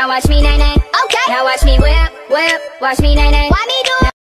Now watch me nay nay. Okay. Now watch me whip, whip, watch me nay nay. Why me